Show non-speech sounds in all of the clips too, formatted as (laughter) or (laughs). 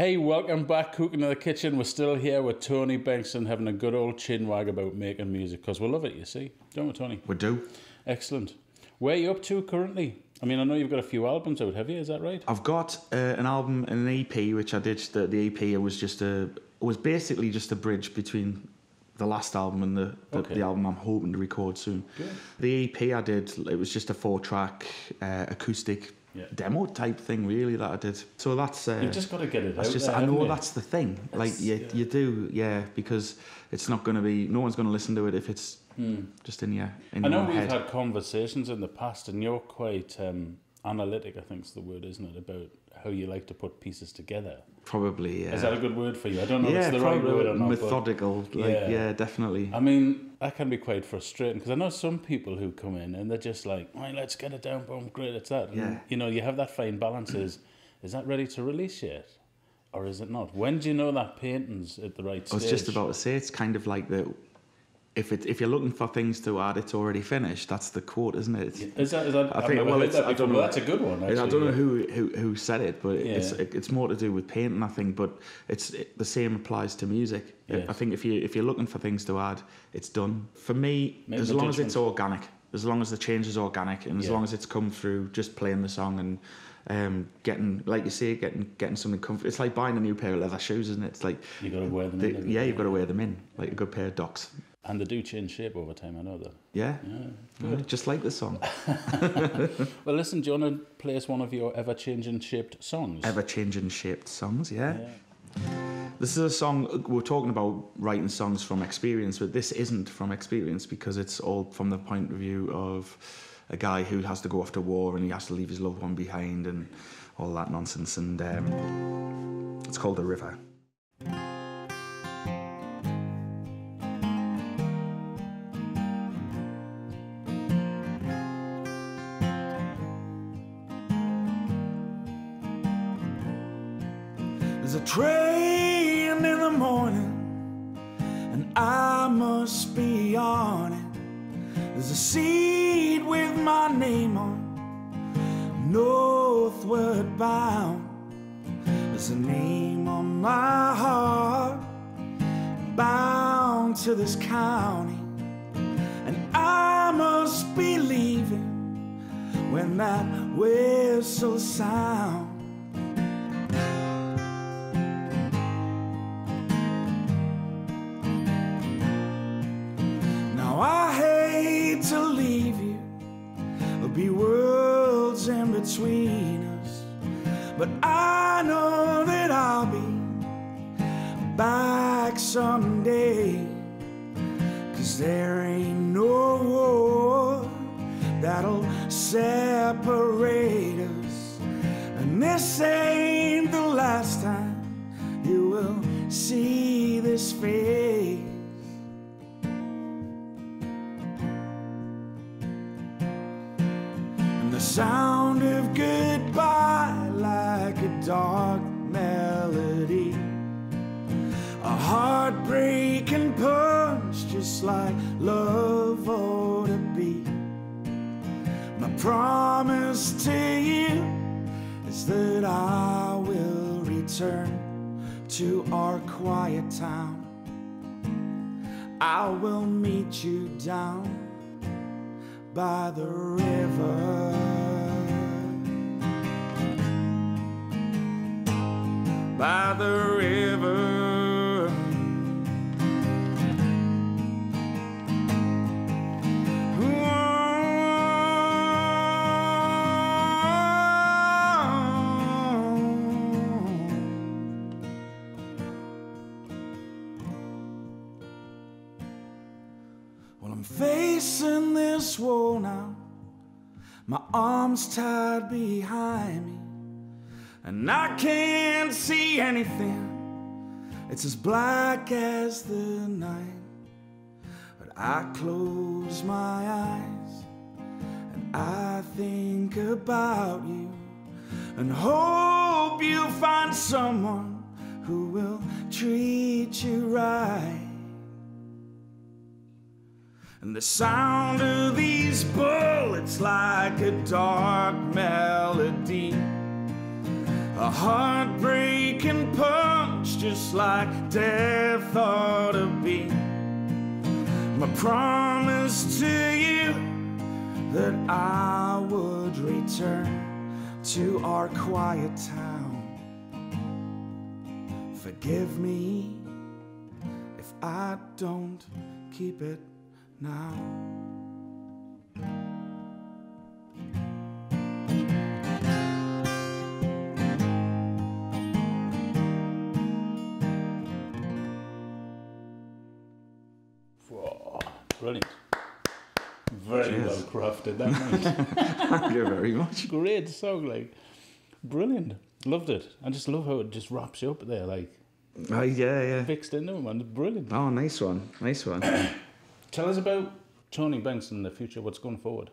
Hey, welcome back, Cooking in the Kitchen. We're still here with Tony Bengtsson having a good old chin wag about making music because we love it, you see. Don't we, Tony? We do. Excellent. Where are you up to currently? I mean, I know you've got a few albums out, have you? Is that right? I've got uh, an album and an EP, which I did. The, the EP it was just a it was basically just a bridge between the last album and the, the, Okay. the album I'm hoping to record soon. The EP I did, it was just a four track uh, acoustic Yeah. demo type thing, really, that I did. So that's. Uh, You've just got to get it that's out just there, I know that's the thing. like you, yeah. you do, yeah, because it's not going to be. No one's going to listen to it if it's just in your in Hmm. I know your we've head. had conversations in the past, and you're quite um, analytic, I think is the word, isn't it, about how you like to put pieces together. Probably, yeah. Is that a good word for you? I don't know if yeah, it's the right word or not. methodical. Like, Yeah. yeah. definitely. I mean, that can be quite frustrating because I know some people who come in and they're just like, right, let's get it down, boom, great, it's that. And, Yeah. you know, you have that fine balance is, is that ready to release yet? Or is it not? When do you know that painting's at the right I was just about to say it's kind of like the if it if you're looking for things to add, it's already finished. That's the quote, isn't it? It's, Is that, is that, I I've think- well, I don't know- that's a good one, I don't know who, who who said it, but it's Yeah. it's more to do with painting, I think. But it's it, the same applies to music. Yes. I think if you if you're looking for things to add, it's done. For me, Make as the long as it's organic, as long as the change is organic, and as Yeah. long as it's come through just playing the song and um, getting, like you say, getting getting something comfort. It's like buying a new pair of leather shoes, isn't it? It's like you got to wear them they, in. yeah, you've got to wear them in like a good pair of Docs. And they do change shape over time, I know that. Yeah, Yeah, Yeah, just like the song. (laughs) Well, listen, do you want to play us one of your ever changing shaped songs? Ever changing shaped songs, yeah. Yeah. This is a song we're talking about writing songs from experience, but this isn't from experience because it's all from the point of view of a guy who has to go off to war and he has to leave his loved one behind and all that nonsense. And um, it's called The River. There's a train in the morning, and I must be on it. There's a seat with my name on, northward bound. There's a name on my heart, bound to this county, and I must be leaving when that whistle sounds. Worlds in between us. But I know that I'll be back someday. Cause there ain't no war that'll separate us. And this ain't the last time you will see this face. Sound of goodbye like a dark melody. A heartbreaking punch just like love ought to be. My promise to you is that I will return to our quiet town. I will meet you down by the river. The river. Well, I'm facing this wall now, my arms tied behind me, and I can't see anything. It's as black as the night, but I close my eyes and I think about you and hope you find someone who will treat you right. And the sound of these bullets like a dark melody. A heartbreaking punch, just like death ought to be. My promise to you that I would return to our quiet town. Forgive me if I don't keep it now. Brilliant. Very Cheers. well crafted, that mate. (laughs) Thank you very much. Great song, like brilliant. Loved it. I just love how it just wraps you up there, like Oh, yeah, yeah. fixed into it, man. Brilliant. Oh, nice one. Nice one. (coughs) Tell us about Tony Bengtsson the future. What's going forward?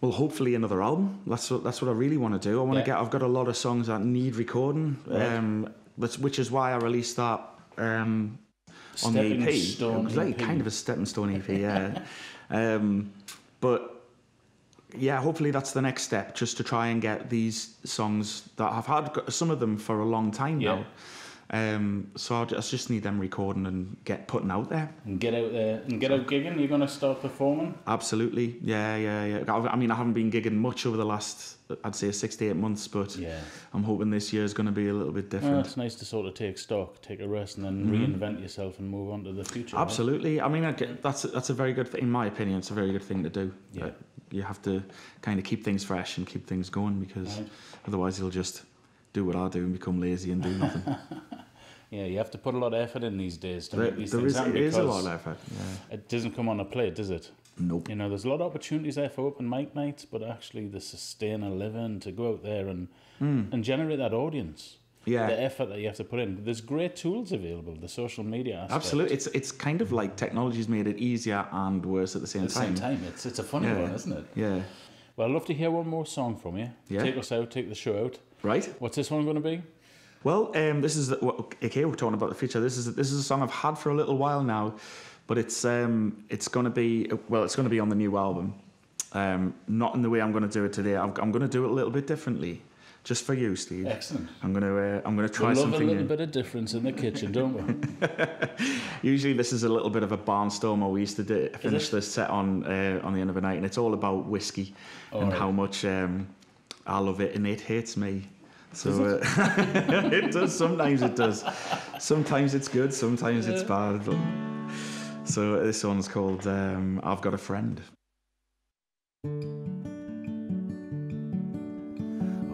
Well, hopefully another album. That's what that's what I really want to do. I want to Yeah. get. I've got a lot of songs that need recording, Right. um, which is why I released that um, on the EP. It was like EP. kind of a stepping stone EP, yeah. um, but yeah, hopefully that's the next step, just to try and get these songs that I've had some of them for a long time Yeah. now. Um, so I just, I just need them recording and get putting out there. And get out there and get out gigging. You're going to start performing. Absolutely, yeah, yeah, yeah. I mean, I haven't been gigging much over the last, I'd say, six to eight months, but Yeah. I'm hoping this year is going to be a little bit Well, different. it's nice to sort of take stock, take a rest, and then reinvent yourself and move on to the future. right? Absolutely. I mean, I get, that's that's a very good, thing, in my opinion, it's a very good thing to do. Yeah. Uh, you have to kind of keep things fresh and keep things going because Right. otherwise you'll just do what I do and become lazy and do nothing. (laughs) Yeah, you have to put a lot of effort in these days to there make these there things is, happen it is a because lot of effort. Yeah. it doesn't come on a plate, does it? Nope. You know, there's a lot of opportunities there for open mic nights, but actually the sustain a living, to go out there and hmm. and generate that audience. Yeah. The effort that you have to put in. There's great tools available, the social media aspect. Absolutely. It's it's kind of like technology's made it easier and worse at the same time. At the time. same time, it's it's a funny Yeah. one, isn't it? Yeah. Well, I'd love to hear one more song from you. Yeah. Take us out, take the show out. Right. What's this one going to be? Well, um, this is what okay. We're talking about the future. This is this is a song I've had for a little while now, but it's um, it's going to be well, it's going to be on the new album. Um, not in the way I'm going to do it today. I'm, I'm going to do it a little bit differently, just for you, Steve. Excellent. I'm going to uh, I'm going to We try love a something little new. bit of difference in the kitchen, don't we? (laughs) (laughs) Usually, this is a little bit of a barnstormer. We used to do, finish this set on uh, on the end of the night, and it's all about whiskey and Alright. how much um, I love it and it hates me. So uh, (laughs) it does. Sometimes it does. Sometimes it's good. Sometimes it's bad. But, so this one's called um, "I've Got a Friend."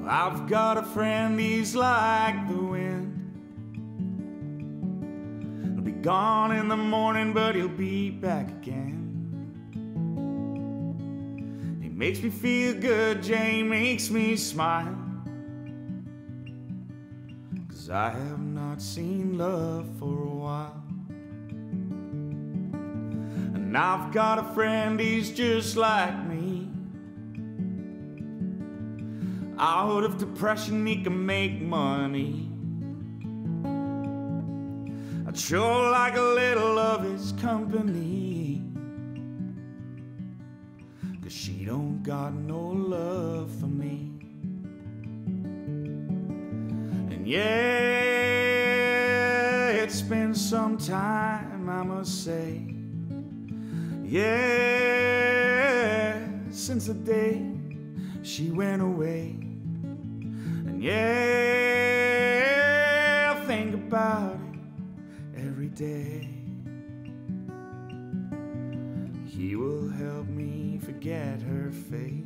I've got a friend, he's like the wind. He'll be gone in the morning, but he'll be back again. He makes me feel good, Jay makes me smile. Cause I have not seen love for a while. And I've got a friend, he's just like me. Out of depression, he can make money. I'd sure like a little of his company. Cause she don't got no love for me. Yeah, it's been some time, I must say. Yeah, since the day she went away. And yeah, I think about it every day. He will help me forget her face.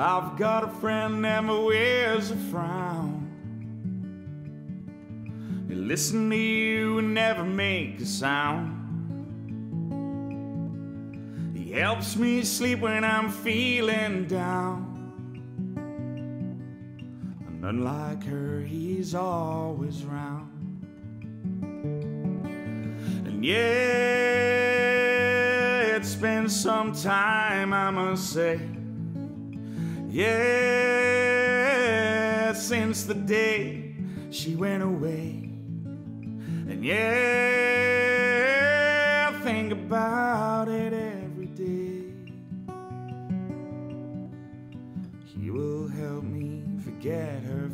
Well, I've got a friend never wears a frown. He listen to you and never make a sound. He helps me sleep when I'm feeling down. And unlike her, he's always round. And yeah, it's been some time, I must say. Yeah, since the day she went away. And yeah, I think about it every day. He will help me forget her